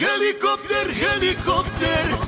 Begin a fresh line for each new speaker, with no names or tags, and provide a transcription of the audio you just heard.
Helikopter, helikopter.